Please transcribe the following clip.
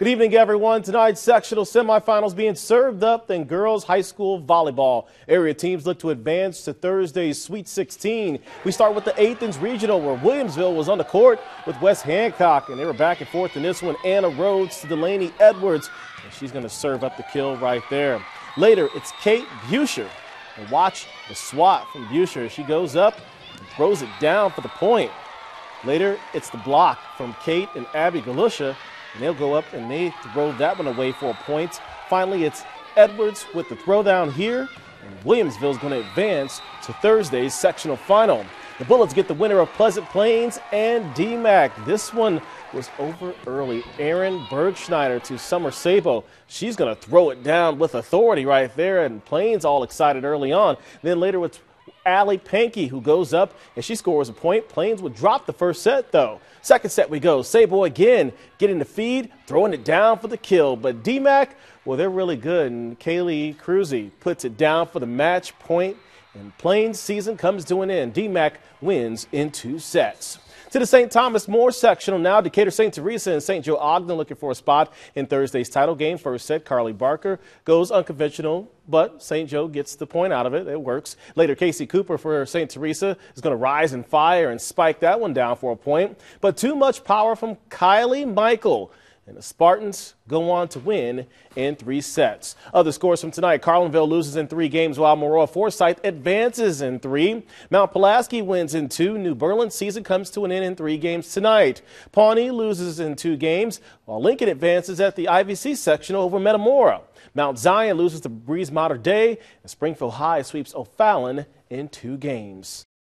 Good evening, everyone. Tonight's sectional semifinals being served up in girls high school volleyball. Area teams look to advance to Thursday's Sweet 16. We start with the Athens Regional, where Williamsville was on the court with West Hancock, and they were back and forth in this one. Anna Rhodes to Delaney Edwards, and she's going to serve up the kill right there. Later, it's Kate Buscher. And watch the swat from Buscher. She goes up and throws it down for the point. Later, it's the block from Kate and Abby Galusha. And they'll go up and they throw that one away for a point. Finally, it's Edwards with the throwdown here. And Williamsville is going to advance to Thursday's sectional final. The Bullets get the winner of Pleasant Plains and Dee-Mack. This one was over early. Aaron Bergschneider to Summer Sabo. She's going to throw it down with authority right there. And Plains all excited early on. Then later it's Allie Pankey, who goes up and she scores a point. Plains would drop the first set, though. Second set we go. Sabo again getting the feed, throwing it down for the kill. But Dee-Mack, well, they're really good. And Kaylee Cruzy puts it down for the match point. And Plains season comes to an end. Dee-Mack wins in two sets. To the St. Thomas More sectional now. Decatur St. Teresa and St. Joe Ogden looking for a spot in Thursday's title game. First set, Carly Barker goes unconventional, but St. Joe gets the point out of it. It works. Later, Casey Cooper for St. Teresa is going to rise and fire and spike that one down for a point. But too much power from Kylie Michael. And the Spartans go on to win in three sets. Other scores from tonight Carlinville loses in three games while Maroa Forsyth advances in three. Mount Pulaski wins in two. New Berlin season comes to an end in three games tonight. Pawnee loses in two games while Lincoln advances at the IVC section over Metamora. Mount Zion loses to Breese Mater Dei and Springfield High sweeps O'Fallon in two games.